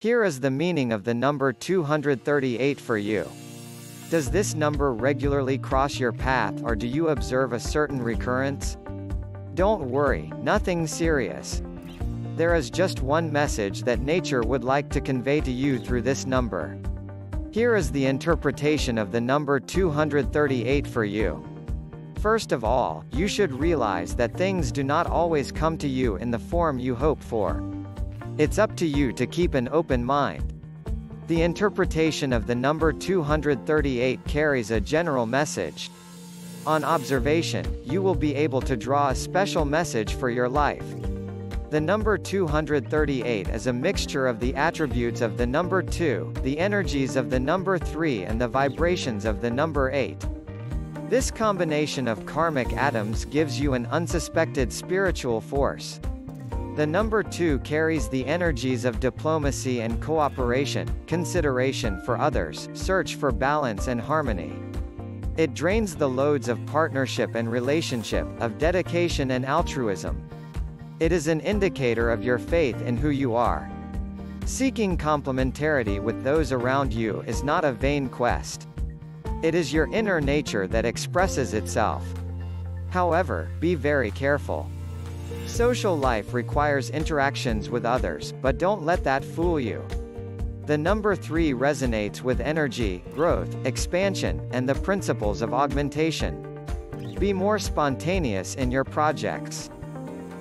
Here is the meaning of the number 238 for you. Does this number regularly cross your path or do you observe a certain recurrence? Don't worry, nothing serious. There is just one message that nature would like to convey to you through this number. Here is the interpretation of the number 238 for you. First of all, you should realize that things do not always come to you in the form you hope for. It's up to you to keep an open mind. The interpretation of the number 238 carries a general message. On observation, you will be able to draw a special message for your life. The number 238 is a mixture of the attributes of the number 2, the energies of the number 3 and the vibrations of the number 8. This combination of karmic atoms gives you an unsuspected spiritual force. The number 2 carries the energies of diplomacy and cooperation, consideration for others, search for balance and harmony. It drains the loads of partnership and relationship, of dedication and altruism. It is an indicator of your faith in who you are. Seeking complementarity with those around you is not a vain quest. It is your inner nature that expresses itself. However, be very careful. Social life requires interactions with others, but don't let that fool you. The number 3 resonates with energy, growth, expansion, and the principles of augmentation. Be more spontaneous in your projects.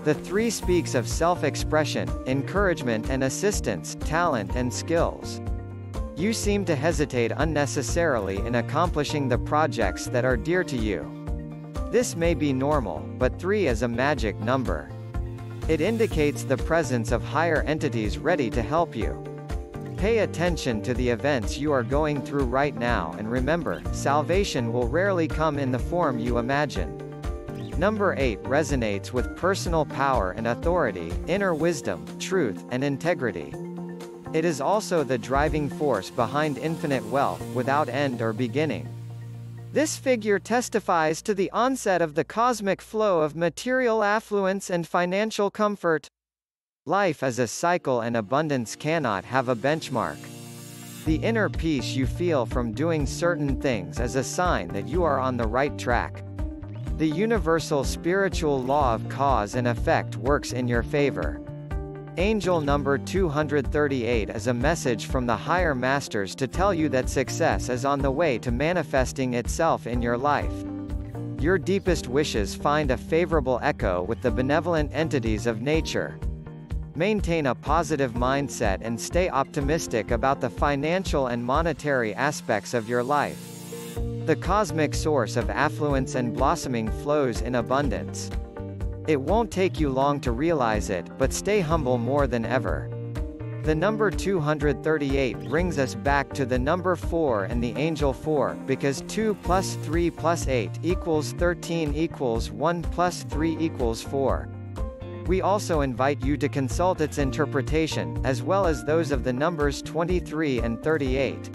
The 3 speaks of self-expression, encouragement and assistance, talent and skills. You seem to hesitate unnecessarily in accomplishing the projects that are dear to you. This may be normal, but 3 is a magic number. It indicates the presence of higher entities ready to help you. Pay attention to the events you are going through right now and remember, salvation will rarely come in the form you imagine. Number 8 resonates with personal power and authority, inner wisdom, truth, and integrity. It is also the driving force behind infinite wealth, without end or beginning. This figure testifies to the onset of the cosmic flow of material affluence and financial comfort. Life is a cycle and abundance cannot have a benchmark. The inner peace you feel from doing certain things is a sign that you are on the right track. The universal spiritual law of cause and effect works in your favor. Angel number 238 is a message from the higher masters to tell you that success is on the way to manifesting itself in your life. Your deepest wishes find a favorable echo with the benevolent entities of nature. Maintain a positive mindset and stay optimistic about the financial and monetary aspects of your life. The cosmic source of affluence and blossoming flows in abundance. It won't take you long to realize it, but stay humble more than ever. The number 238 brings us back to the number 4 and the angel 4, because 2 plus 3 plus 8 equals 13 equals 1 plus 3 equals 4. We also invite you to consult its interpretation, as well as those of the numbers 23 and 38.